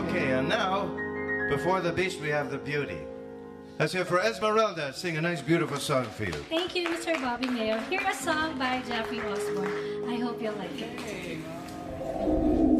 Okay, and now, before the beast, we have the beauty. Let's hear for Esmeralda sing a nice, beautiful song for you. Thank you, Mr. Bobby Mayo. Here's a song by Jeffrey Osborne. I hope you'll like it.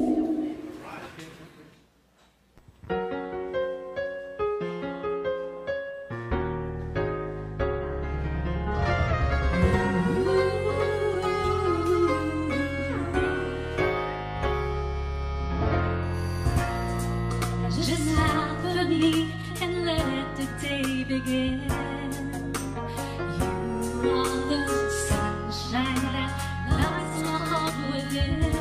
smile me and let the day begin. You are the sunshine that lights my heart within.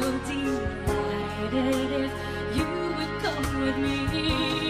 so deep if you would come with me.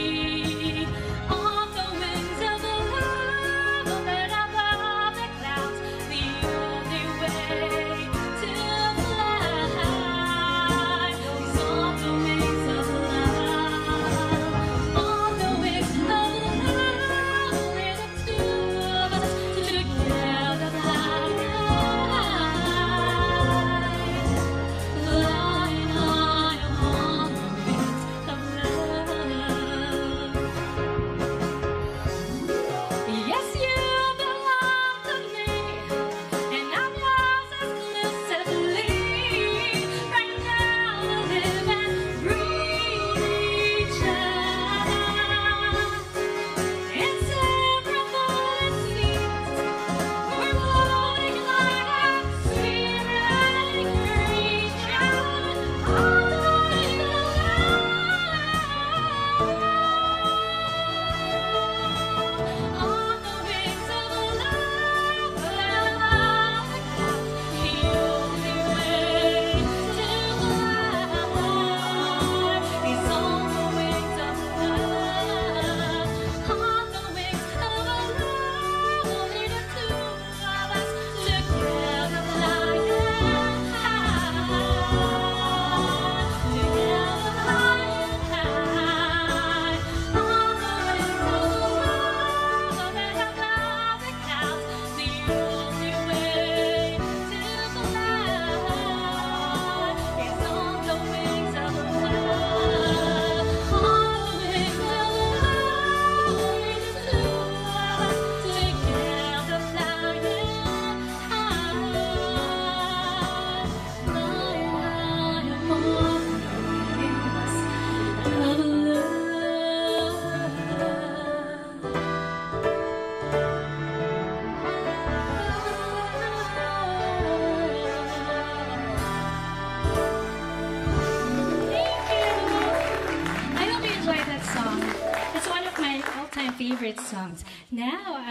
Favorite songs. Now,